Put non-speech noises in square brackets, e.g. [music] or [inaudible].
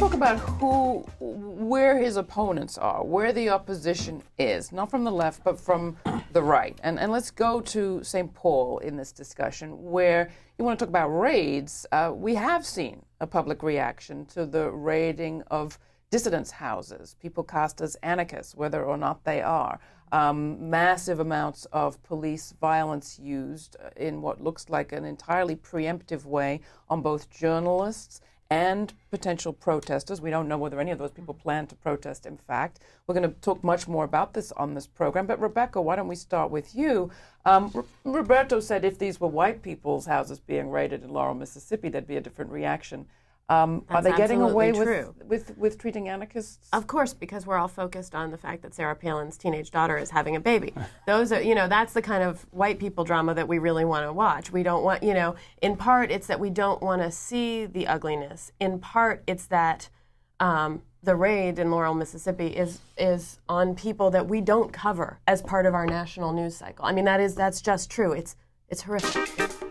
about who, where his opponents are, where the opposition is, not from the left, but from the right. And, and let's go to St. Paul in this discussion, where you want to talk about raids. Uh, we have seen a public reaction to the raiding of dissidents' houses, people cast as anarchists, whether or not they are. Um, massive amounts of police violence used in what looks like an entirely preemptive way on both journalists and potential protesters. We don't know whether any of those people plan to protest, in fact. We're going to talk much more about this on this program. But, Rebecca, why don't we start with you? Um, R- Roberto said if these were white people's houses being raided in Laurel, Mississippi, there'd be a different reaction. Um, are they getting away with, with, with treating anarchists? Of course, because we're all focused on the fact that Sarah Palin's teenage daughter is having a baby. [laughs] Those are, you know, that's the kind of white people drama that we really want to watch. We don't want, you know, in part it's that we don't want to see the ugliness. In part it's that um, the raid in Laurel, Mississippi is is on people that we don't cover as part of our national news cycle. I mean, that is that's just true. It's it's horrific.